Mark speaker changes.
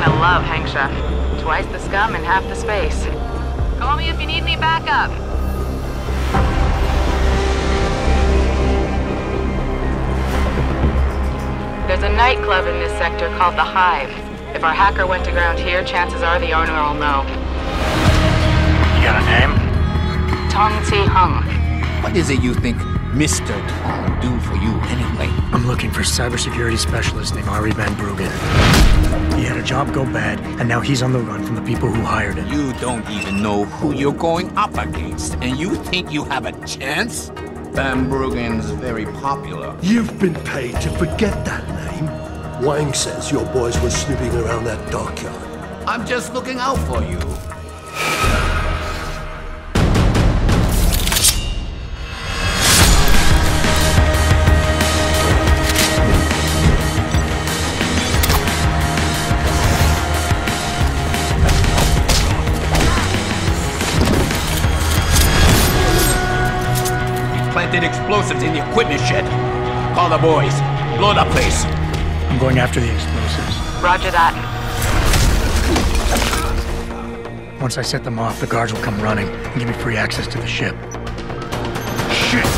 Speaker 1: gonna love Hengsha. Twice the scum and half the space. Call me if you need any backup. There's a nightclub in this sector called The Hive. If our hacker went to ground here, chances are the owner will know.
Speaker 2: You got a name?
Speaker 1: Tong Si Hung.
Speaker 3: What is it you think Mr. Tong do for you anyway?
Speaker 2: I'm looking for cybersecurity specialist named Arie Van Bruggen. He had a job go bad, and now he's on the run from the people who hired him.
Speaker 3: You don't even know who you're going up against, and you think you have a chance? Van Bruggen's very popular.
Speaker 4: You've been paid to forget that name. Wang says your boys were snooping around that dockyard.
Speaker 3: I'm just looking out for you. planted explosives in the equipment shed. Call the boys. Blow the place.
Speaker 2: I'm going after the explosives.
Speaker 1: Roger that.
Speaker 2: Once I set them off, the guards will come running and give me free access to the ship. Shit!